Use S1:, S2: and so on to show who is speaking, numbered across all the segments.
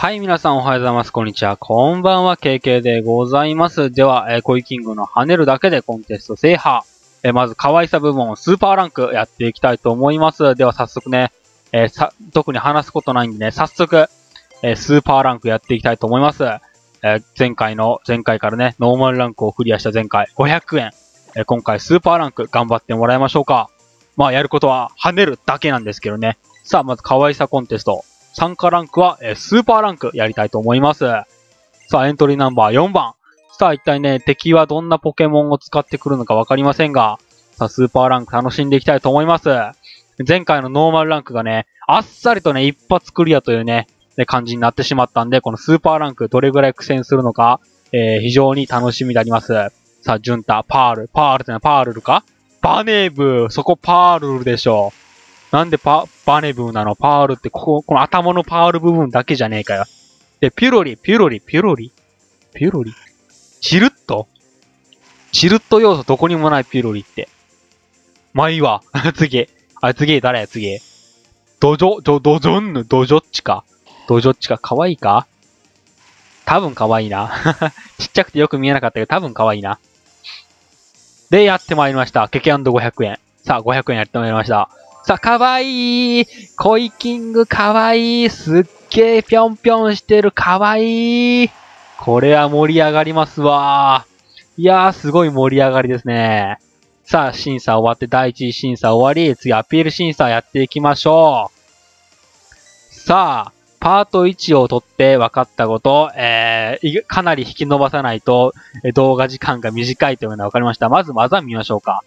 S1: はい、皆さんおはようございます。こんにちは。こんばんは、KK でございます。では、えー、コイキングの跳ねるだけでコンテスト制覇。えーまず、可愛さ部門、スーパーランクやっていきたいと思います。では、早速ね、えーさ、特に話すことないんでね、早速、えースーパーランクやっていきたいと思います。え前回の、前回からね、ノーマルランクをクリアした前回、500円。え今回、スーパーランク頑張ってもらいましょうか。まあ、やることは、跳ねるだけなんですけどね。さあ、まず、可愛さコンテスト。参加ランクは、えスーパーランクやりたいと思います。さあ、エントリーナンバー4番。さあ、一体ね、敵はどんなポケモンを使ってくるのかわかりませんが、さあ、スーパーランク楽しんでいきたいと思います。前回のノーマルランクがね、あっさりとね、一発クリアというね、感じになってしまったんで、このスーパーランクどれぐらい苦戦するのか、えー非常に楽しみであります。さあ、ジュンタ、パール、パールってのはパールルかバネーブそこパールルでしょう。なんでパ、バネブーなの？パールって、ここ、この頭のパール部分だけじゃねえかよ。で、ピュロリ、ピュロリ、ピュロリ、ピュロリ？チルッと？チルッと要素どこにもないピュロリって。まあいいわ。次。あ、次、誰？次。ドジョ、ド、ドジョンヌ、ドジョッチか。ドジョッチか、可愛いか？多分可愛いな。ちっちゃくてよく見えなかったけど、多分可愛いな。で、やってまいりました。ケケ &500 円。さあ、500円やってまいりました。さあ、かわいいコイキングかわいいすっげーぴょんぴょんしてるかわいいこれは盛り上がりますわいやー、すごい盛り上がりですね。さあ、審査終わって、第一次審査終わり、次アピール審査やっていきましょう。さあ、パート1を取って分かったこと、えー、かなり引き伸ばさないと、動画時間が短いというのが分かりました。まず技見ましょうか。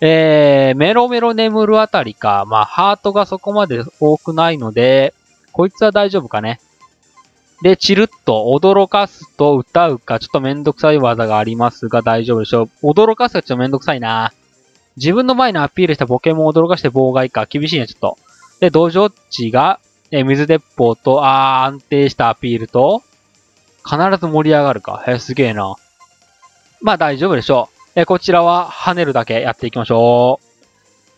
S1: えー、メロメロ眠るあたりか、まあ、ハートがそこまで多くないので、こいつは大丈夫かね。で、チルッと驚かすと歌うか、ちょっとめんどくさい技がありますが大丈夫でしょう。驚かすがちょっとめんどくさいな。自分の前にアピールしたポケモンを驚かして妨害か。厳しいね、ちょっと。で、ドジョッチが、え水鉄砲と、あー、安定したアピールと、必ず盛り上がるか。えーすげえな。まあ大丈夫でしょう。えこちらは跳ねるだけやっていきましょう。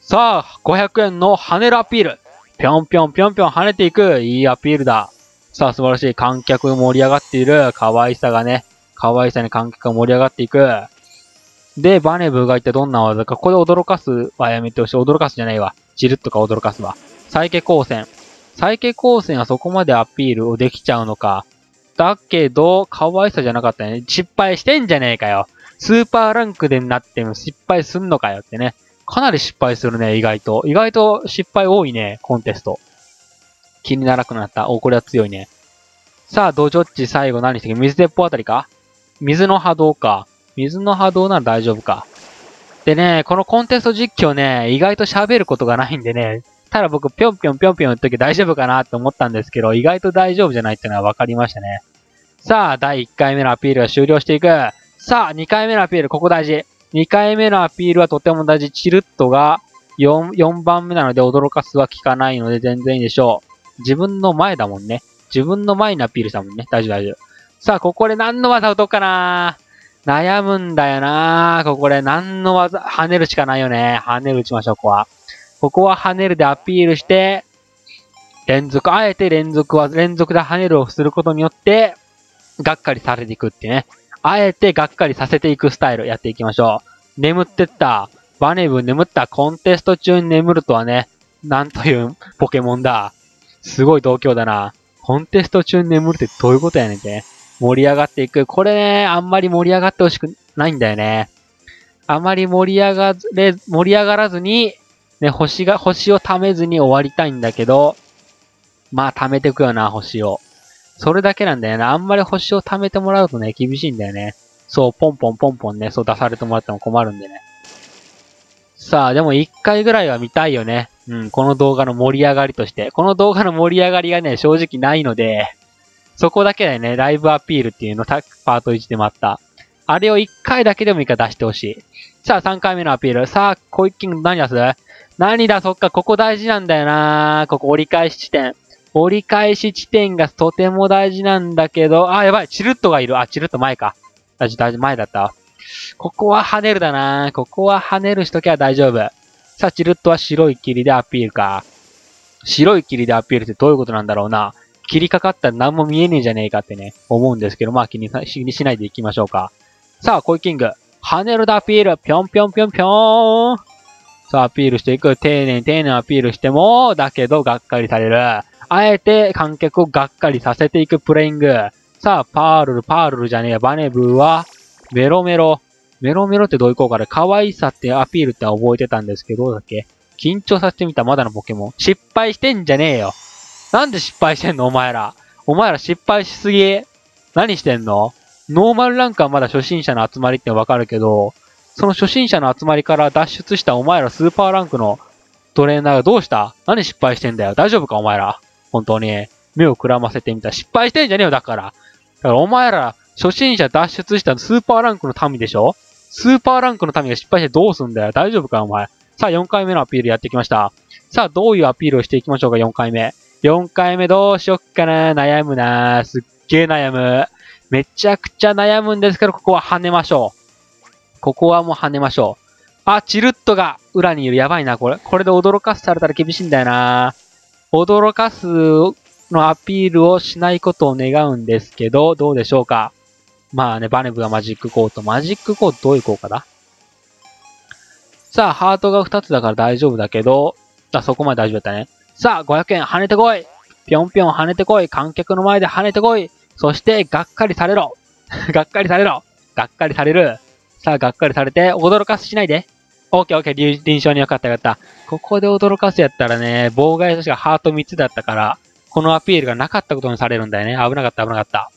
S1: さあ、500円の跳ねるアピール。ぴょんぴょんぴょんぴょん跳ねていく。いいアピールだ。さあ、素晴らしい。観客盛り上がっている。可愛さがね。可愛さに観客が盛り上がっていく。で、バネブーが一体どんな技か。ここで驚かすはやめてほしい。驚かすじゃないわ。チルッとか驚かすわ。サイケ光線。サイケ光線はそこまでアピールをできちゃうのか。だけど、可愛さじゃなかったね。失敗してんじゃねえかよ。スーパーランクでなっても失敗すんのかよってね。かなり失敗するね、意外と。意外と失敗多いね、コンテスト。気にならなくなった。お、これは強いね。さあ、ドジョッチ最後何して水鉄砲あたりか？水の波動か。水の波動なら大丈夫か。でね、このコンテスト実況ね、意外と喋ることがないんでね、ただ僕ぴょんぴょんぴょんぴょん言っとき大丈夫かなって思ったんですけど、意外と大丈夫じゃないってのは分かりましたね。さあ、第1回目のアピールが終了していく。さあ、2回目のアピール、ここ大事。2回目のアピールはとても大事。チルッとが4、4番目なので驚かすは効かないので全然いいでしょう。自分の前だもんね。自分の前にアピールしたもんね。大丈夫大丈夫。さあ、ここで何の技を打とうかな悩むんだよなここで何の技、跳ねるしかないよね。跳ねる打ちましょう、ここは。ここは跳ねるでアピールして、連続、あえて連続は、連続で跳ねるをすることによって、がっかりされていくっていうね。あえてがっかりさせていくスタイルやっていきましょう。眠ってった。バネブ眠った。コンテスト中に眠るとはね、なんというポケモンだ。すごい同郷だな。コンテスト中に眠るってどういうことやねんって。盛り上がっていく。これね、あんまり盛り上がってほしくないんだよね。あまり盛り上がれ、盛り上がらずに、ね、星が、星を貯めずに終わりたいんだけど、まあ貯めていくよな、星を。それだけなんだよな。あんまり星を貯めてもらうとね、厳しいんだよね。そう、ポンポンポンポンね、そう出されてもらっても困るんでね。さあ、でも一回ぐらいは見たいよね。うん、この動画の盛り上がりとして。この動画の盛り上がりがね、正直ないので、そこだけでね、ライブアピールっていうのたパート1でもあった。あれを一回だけでもいいから出してほしい。さあ、3回目のアピール。さあ、コイキング何出す？何だ、そっか、ここ大事なんだよなここ折り返し地点。折り返し地点がとても大事なんだけど、あ、やばい、チルッとがいる。あ、チルッと前か。大丈夫、前だった。ここは跳ねるだなここは跳ねるしときは大丈夫。さあ、チルッとは白い霧でアピールか。白い霧でアピールってどういうことなんだろうな。切りかかったら何も見えねえじゃねえかってね、思うんですけど、まあ気にしないでいきましょうか。さあ、コイキング。跳ねるだアピール。ぴょんぴょんぴょんぴょん。さあ、アピールしていく。丁寧に丁寧にアピールしても、だけど、がっかりされる。あえて観客をがっかりさせていくプレイング。さあ、パールル、パールルじゃねえやバネブーは、メロメロ。メロメロってどういこう効果で？可愛さってアピールって覚えてたんですけど、どうだっけ？緊張させてみたまだのポケモン。失敗してんじゃねえよ。なんで失敗してんの？お前ら。お前ら失敗しすぎ。何してんの？ノーマルランクはまだ初心者の集まりってわかるけど、その初心者の集まりから脱出したお前らスーパーランクのトレーナーがどうした？何失敗してんだよ大丈夫か？お前ら。本当に。目をくらませてみた。失敗してんじゃねえよだから。だからお前ら初心者脱出したスーパーランクの民でしょ？スーパーランクの民が失敗してどうすんだよ大丈夫かお前。さあ4回目のアピールやってきました。さあどういうアピールをしていきましょうか4回目。4回目どうしよっかな悩むなすっげえ悩む。めちゃくちゃ悩むんですけど、ここは跳ねましょう。ここはもう跳ねましょう。あ、チルットが裏にいる。やばいな、これ。これで驚かされたら厳しいんだよな。驚かすのアピールをしないことを願うんですけど、どうでしょうか？まあね、バネブがマジックコート。マジックコートどういう効果だ？さあ、ハートが2つだから大丈夫だけど、あ、そこまで大丈夫だったね。さあ、500円跳ねてこい。ぴょんぴょん跳ねてこい。観客の前で跳ねてこい。そして、がっかりされろ。がっかりされろ。がっかりされる。さあ、がっかりされて、驚かすしないで。オッケーオッケー、臨床によかったよかった。ここで驚かすやったらね、妨害としてはハート3つだったから、このアピールがなかったことにされるんだよね。危なかった危なかった。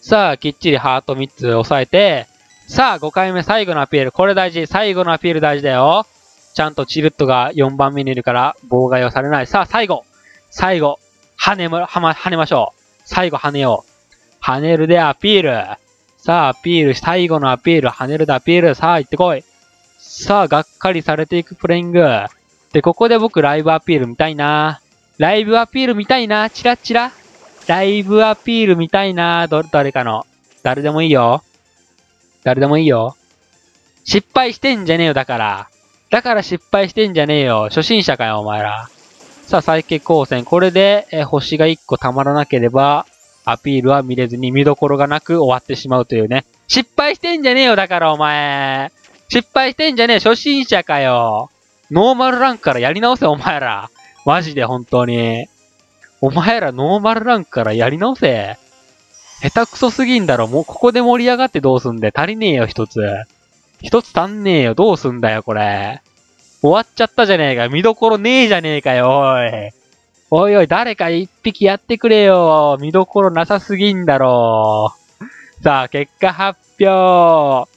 S1: さあ、きっちりハート3つ押さえて、さあ、5回目最後のアピール。これ大事。最後のアピール大事だよ。ちゃんとチルットが4番目にいるから妨害をされない。さあ、最後。最後。跳ねま、はま、跳ねましょう。最後跳ねよう。跳ねるでアピール。さあ、アピール。最後のアピール。跳ねるでアピール。さあ、行ってこい。さあ、がっかりされていくプレイング。で、ここで僕ライブアピール見たいな。ライブアピール見たいな。チラチラ。ライブアピール見たいな。ど、誰かの。誰でもいいよ。誰でもいいよ。失敗してんじゃねえよ、だから。だから失敗してんじゃねえよ。初心者かよ、お前ら。さあ、再結光線。これで、え星が1個溜まらなければ、アピールは見れずに見どころがなく終わってしまうというね。失敗してんじゃねえよ、だからお前。失敗してんじゃねえ、初心者かよ。ノーマルランクからやり直せ、お前ら。マジで、本当に。お前らノーマルランクからやり直せ。下手くそすぎんだろ。もうここで盛り上がってどうすんで足りねえよ、一つ。一つ足んねえよ。どうすんだよ、これ。終わっちゃったじゃねえか。見どころねえじゃねえかよ、おい。おいおい、誰か一匹やってくれよ。見どころなさすぎんだろう。さあ、結果発表。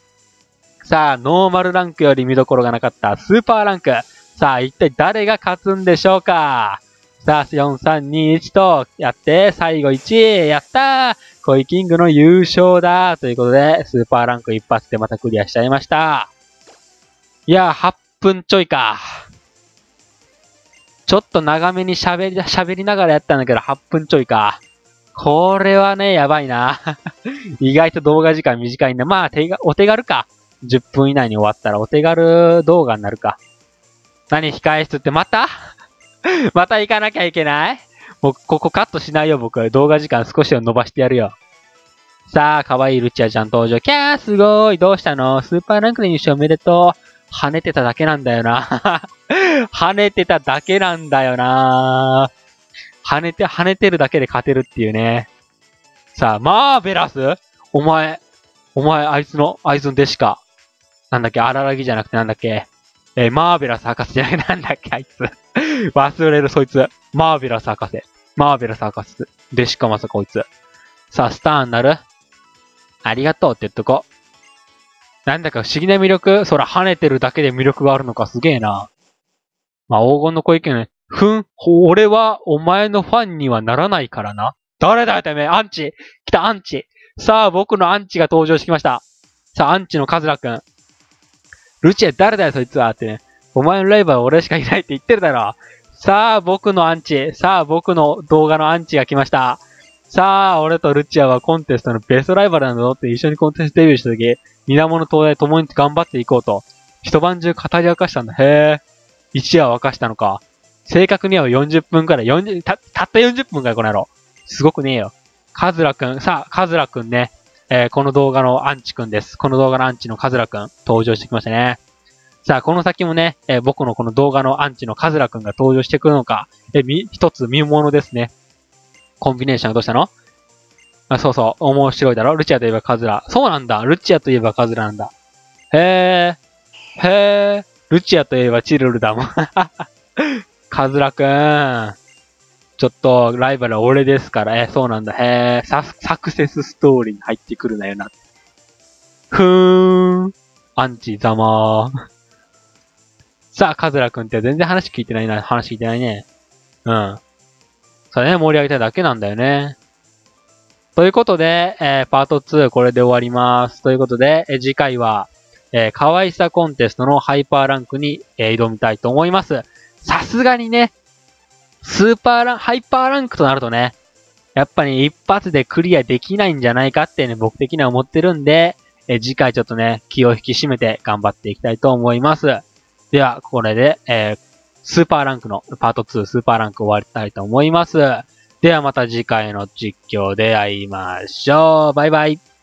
S1: さあ、ノーマルランクより見どころがなかったスーパーランク。さあ、一体誰が勝つんでしょうか？さあ、4、3、2、1とやって、最後1位やったーコイキングの優勝だということで、スーパーランク一発でまたクリアしちゃいました。いやー、8分ちょいか。ちょっと長めに喋り、喋りながらやったんだけど、8分ちょいか。これはね、やばいな。意外と動画時間短いんだ。まあ、手が、お手軽か。10分以内に終わったらお手軽動画になるか。何控え室ってまた？また行かなきゃいけない？もうここカットしないよ、僕。動画時間少しは伸ばしてやるよ。さあ、かわいルチアちゃん登場。キャーすごいどうしたの？スーパーランクで優勝おめでとう。跳ねてただけなんだよな。跳ねてただけなんだよな。跳ねて、跳ねてるだけで勝てるっていうね。さあ、マーベラス？お前、お前、あいつの、あいつの弟子か。なんだっけ、荒らぎじゃなくてなんだっけ。えー、マーベラス博士じゃない、なんだっけ、あいつ。忘れる、そいつ。マーベラス博士。マーベラス博士。でしかまさこいつ。さあ、スターになるありがとうって言っとこう。なんだか不思議な魅力そら跳ねてるだけで魅力があるのかすげえな。まあ、黄金の小池ね。ふん、俺はお前のファンにはならないからな。誰だよてめえ、アンチ。来た、アンチ。さあ、僕のアンチが登場してきました。さあ、アンチのカズラくん。ルチア誰だよそいつはってね。お前のライバルは俺しかいないって言ってるだろ。さあ、僕のアンチ。さあ、僕の動画のアンチが来ました。さあ、俺とルチアはコンテストのベストライバルなんだぞって一緒にコンテストデビューした時、水面の東大共に頑張っていこうと、一晩中語り明かしたんだ。へえ。一夜を明かしたのか。正確には40分くらい、40、た、たった40分かよ、この野郎。すごくねえよ。カズラくん、さあ、カズラくんね、えー、この動画のアンチくんです。この動画のアンチのカズラくん、登場してきましたね。さあ、この先もね、えー、僕のこの動画のアンチのカズラくんが登場してくるのか、えー、み、一つ見ものですね。コンビネーションどうしたの？あ、そうそう、面白いだろ？ルチアといえばカズラ。そうなんだ。ルチアといえばカズラなんだ。へえ、へえ、ルチアといえばチルルだもん。カズラくん。ちょっと、ライバルは俺ですから、え、そうなんだ。へえ、ササクセスストーリーに入ってくるなよな。ふーん。アンチざまー。さあ、カズラくんって全然話聞いてないな。話聞いてないね。うん。それね、盛り上げたいだけなんだよね。ということで、えー、パート2これで終わります。ということで、えー、次回は、えー、可愛さコンテストのハイパーランクに、えー、挑みたいと思います。さすがにね、スーパーラン、ハイパーランクとなるとね、やっぱり一発でクリアできないんじゃないかってね、僕的には思ってるんで、え次回ちょっとね、気を引き締めて頑張っていきたいと思います。では、これで、えー、スーパーランクのパート2スーパーランク終わりたいと思います。ではまた次回の実況で会いましょう。バイバイ。